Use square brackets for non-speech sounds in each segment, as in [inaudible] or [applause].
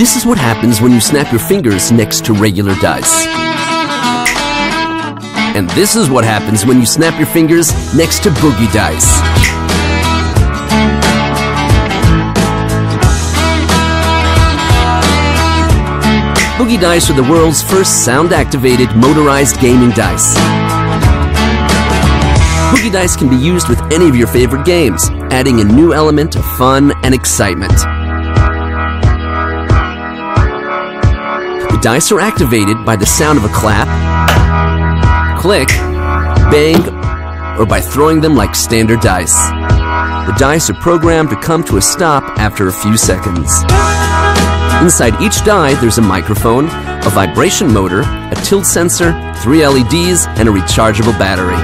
This is what happens when you snap your fingers next to regular dice. And this is what happens when you snap your fingers next to boogie dice. Boogie Dice are the world's first sound-activated motorized gaming dice. Boogie Dice can be used with any of your favorite games, adding a new element of fun and excitement. Dice are activated by the sound of a clap, click, bang, or by throwing them like standard dice. The dice are programmed to come to a stop after a few seconds. Inside each die, there's a microphone, a vibration motor, a tilt sensor, three LEDs, and a rechargeable battery.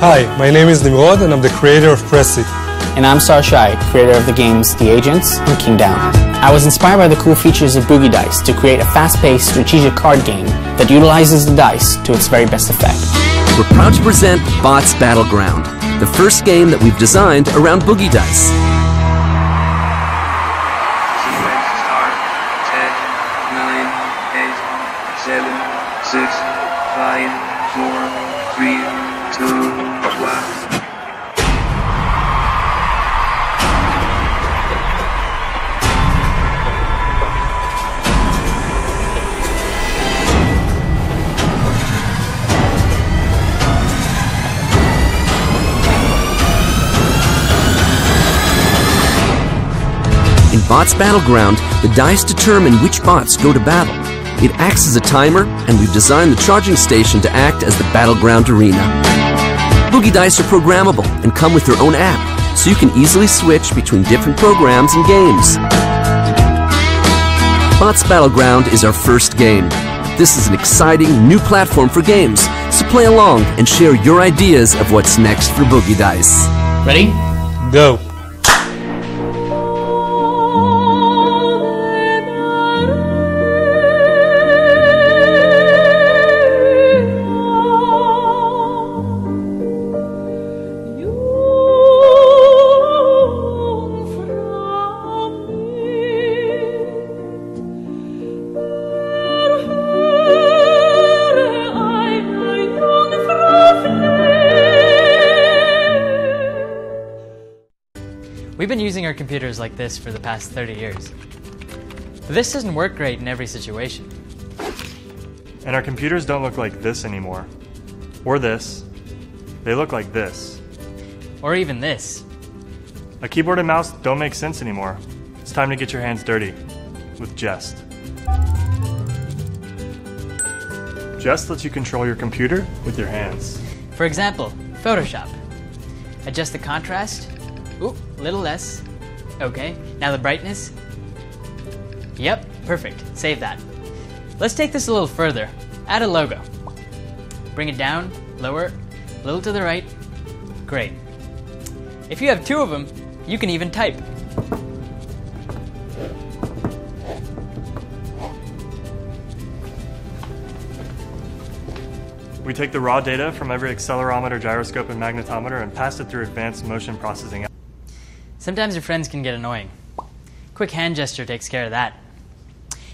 Hi, my name is Nimrod and I'm the creator of Pressy. And I'm Sar Shai, creator of the games The Agents and King Down. I was inspired by the cool features of Boogie Dice to create a fast-paced strategic card game that utilizes the dice to its very best effect. We're proud to present Bots Battleground, the first game that we've designed around Boogie Dice. Bots Battleground, the dice determine which bots go to battle. It acts as a timer, and we've designed the charging station to act as the battleground arena. Boogie Dice are programmable and come with their own app, so you can easily switch between different programs and games. Bots Battleground is our first game. This is an exciting new platform for games, so play along and share your ideas of what's next for Boogie Dice. Ready? Go! We've been using our computers like this for the past 30 years. But this doesn't work great in every situation. And our computers don't look like this anymore. Or this. They look like this. Or even this. A keyboard and mouse don't make sense anymore. It's time to get your hands dirty. With Gest. Gest lets you control your computer with your hands. For example, Photoshop. Adjust the contrast. Ooh, a little less. Okay, now the brightness. Yep, perfect. Save that. Let's take this a little further. Add a logo. Bring it down, lower, a little to the right. Great. If you have two of them, you can even type. We take the raw data from every accelerometer, gyroscope, and magnetometer and pass it through advanced motion processing. Sometimes your friends can get annoying. Quick hand gesture takes care of that.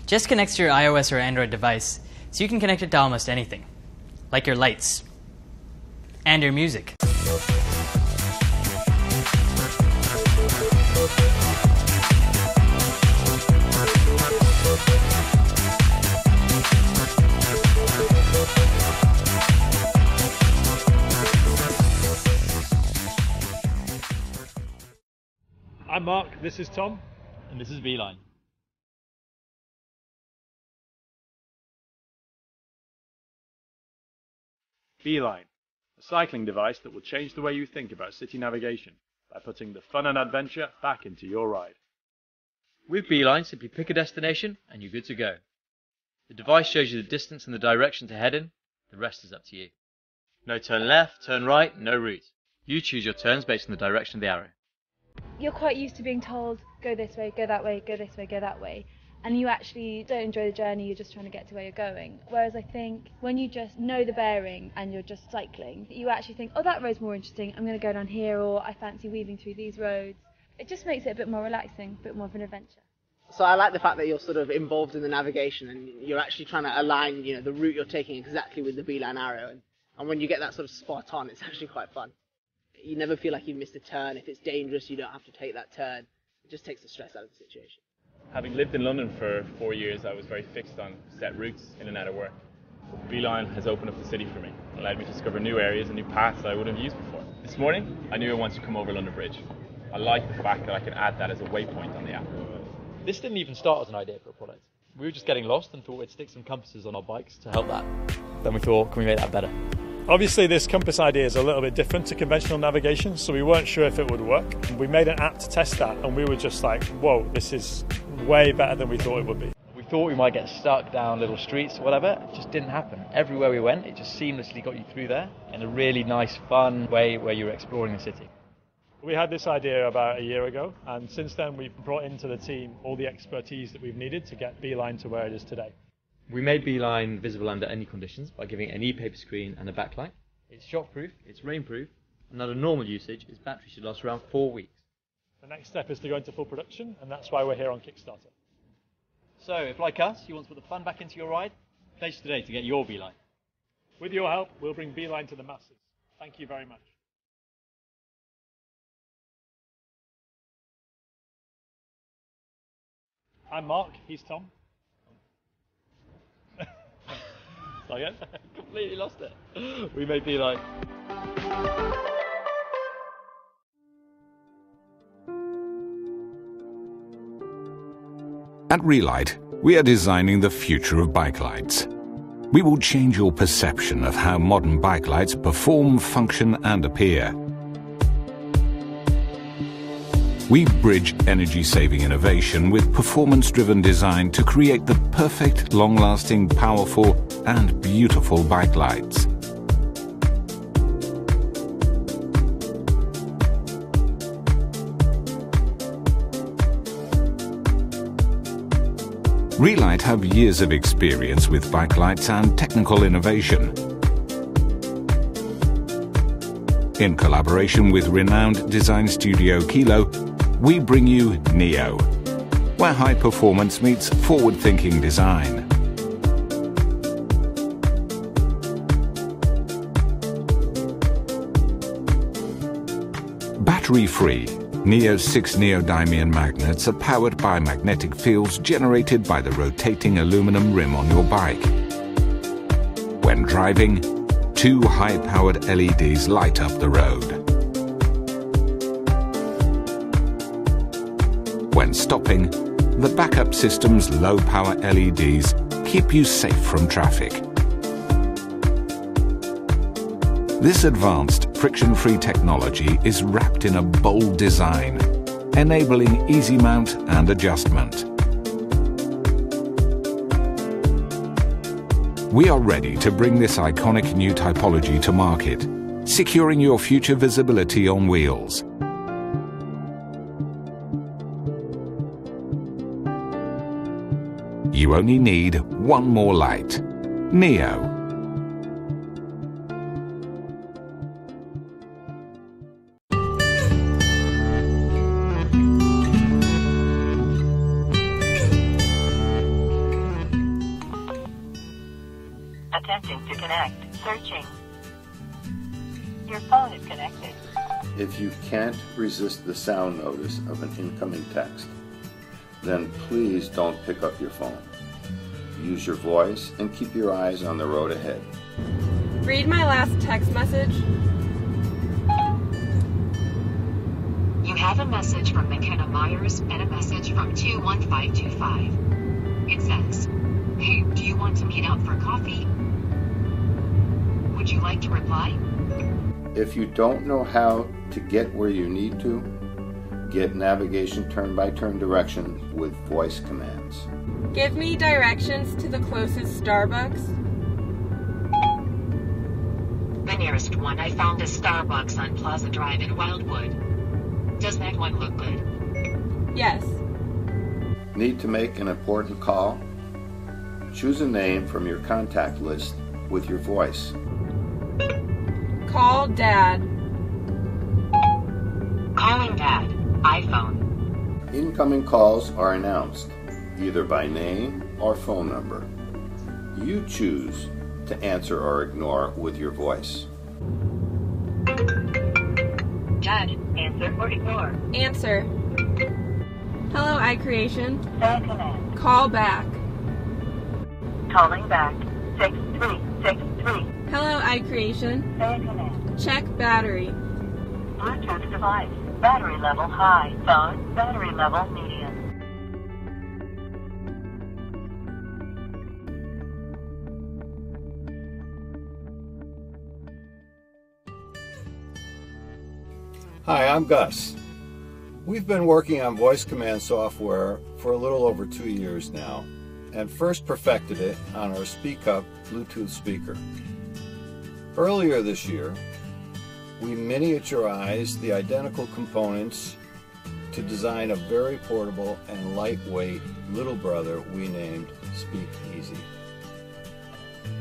Gest connects to your iOS or Android device, so you can connect it to almost anything, like your lights and your music. This is Tom, and this is Beeline. Beeline, a cycling device that will change the way you think about city navigation by putting the fun and adventure back into your ride. With Beeline, simply pick a destination and you're good to go. The device shows you the distance and the direction to head in, the rest is up to you. No turn left, turn right, no route. You choose your turns based on the direction of the arrow. You're quite used to being told go this way, go that way, go this way, go that way, and you actually don't enjoy the journey. You're just trying to get to where you're going. Whereas I think when you just know the bearing and you're just cycling, you actually think, oh, that road's more interesting. I'm going to go down here, or I fancy weaving through these roads. It just makes it a bit more relaxing, a bit more of an adventure. So I like the fact that you're sort of involved in the navigation and you're actually trying to align, you know, the route you're taking exactly with the beeline arrow. And, and when you get that sort of spot on, it's actually quite fun. You never feel like you've missed a turn. If it's dangerous, you don't have to take that turn. It just takes the stress out of the situation. Having lived in London for four years, I was very fixed on set routes in and out of work. Beeline has opened up the city for me, and allowed me to discover new areas and new paths that I wouldn't have used before. This morning, I knew I wanted to come over London Bridge. I like the fact that I can add that as a waypoint on the app. This didn't even start as an idea for a product. We were just getting lost and thought we'd stick some compasses on our bikes to help that. Then we thought, can we make that better? Obviously, this compass idea is a little bit different to conventional navigation, so we weren't sure if it would work. We made an app to test that, and we were just like, whoa, this is way better than we thought it would be. We thought we might get stuck down little streets or whatever. It just didn't happen. Everywhere we went, it just seamlessly got you through there in a really nice, fun way where you were exploring the city. We had this idea about a year ago, and since then we've brought into the team all the expertise that we've needed to get Beeline to where it is today. We made Beeline visible under any conditions by giving it an e-paper screen and a backlight. It's shockproof, it's rainproof, and under normal usage, its battery should last around four weeks. The next step is to go into full production, and that's why we're here on Kickstarter. So, if like us, you want to put the fun back into your ride, pledge today to get your Beeline. With your help, we'll bring Beeline to the masses. Thank you very much. I'm Mark, he's Tom. [laughs] Completely lost it. We may be like. At Reelight, we are designing the future of bike lights. We will change your perception of how modern bike lights perform, function, and appear. We bridge energy-saving innovation with performance-driven design to create the perfect, long-lasting, powerful, and beautiful bike lights. Reelight have years of experience with bike lights and technical innovation. In collaboration with renowned design studio Kilo, we bring you Neo, where high performance meets forward-thinking design. Battery-free, Neo-6 neodymium magnets are powered by magnetic fields generated by the rotating aluminum rim on your bike. When driving, two high-powered LEDs light up the road. When stopping, the backup system's low-power LEDs keep you safe from traffic. This advanced friction-free technology is wrapped in a bold design, enabling easy mount and adjustment. We are ready to bring this iconic new typology to market, securing your future visibility on wheels. You only need one more light. Neo. Can't resist the sound notice of an incoming text, then please don't pick up your phone. Use your voice and keep your eyes on the road ahead. Read my last text message. You have a message from McKenna Myers and a message from 21525. It says, Hey, do you want to meet up for coffee? Would you like to reply? If you don't know how to get where you need to, get navigation turn by turn directions with voice commands. Give me directions to the closest Starbucks. The nearest one I found is Starbucks on Plaza Drive in Wildwood. Does that one look good? Yes. Need to make an important call? Choose a name from your contact list with your voice. Call Dad. Calling Dad. iPhone. Incoming calls are announced. either by name or phone number. You choose to answer or ignore with your voice. Judge, answer or ignore. Answer. Hello, iCreation. Say command. Call back. Calling back. 6363. Hello, iCreation. Say command. Check battery. Bluetooth device. Battery level high. Phone. Battery level medium. Hi, I'm Gus. We've been working on voice command software for a little over two years now, and first perfected it on our SpeakUp Bluetooth speaker. Earlier this year, we miniaturized the identical components to design a very portable and lightweight little brother we named Speak Easy.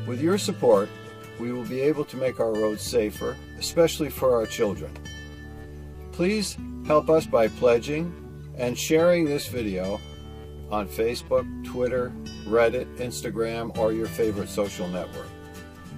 With your support, we will be able to make our roads safer, especially for our children. Please help us by pledging and sharing this video on Facebook, Twitter, Reddit, Instagram, or your favorite social network.